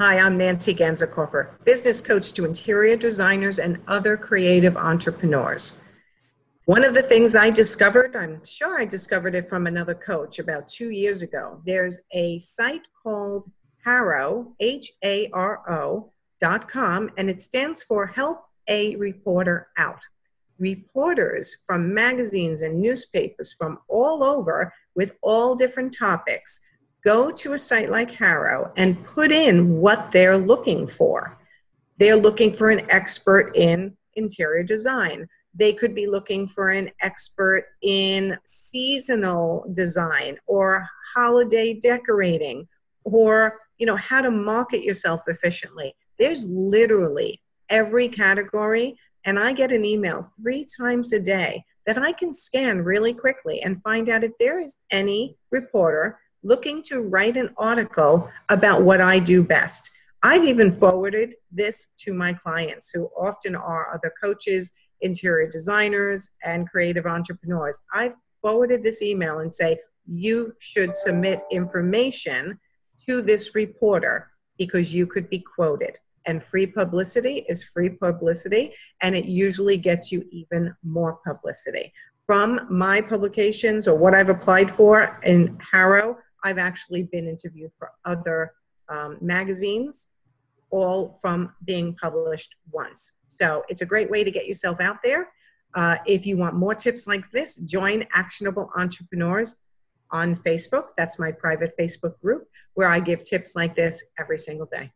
Hi, I'm Nancy Ganzekaufer, business coach to interior designers and other creative entrepreneurs. One of the things I discovered, I'm sure I discovered it from another coach about two years ago. There's a site called Haro, H A R O, dot com, and it stands for Help a Reporter Out. Reporters from magazines and newspapers from all over with all different topics go to a site like Haro and put in what they're looking for. They're looking for an expert in interior design. They could be looking for an expert in seasonal design or holiday decorating or you know how to market yourself efficiently. There's literally every category and I get an email 3 times a day that I can scan really quickly and find out if there is any reporter looking to write an article about what I do best. I've even forwarded this to my clients who often are other coaches, interior designers, and creative entrepreneurs. I've forwarded this email and say, you should submit information to this reporter because you could be quoted. And free publicity is free publicity, and it usually gets you even more publicity. From my publications or what I've applied for in Haro, I've actually been interviewed for other um, magazines, all from being published once. So it's a great way to get yourself out there. Uh, if you want more tips like this, join Actionable Entrepreneurs on Facebook. That's my private Facebook group where I give tips like this every single day.